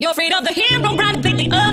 You're afraid of the hero, brand, think the.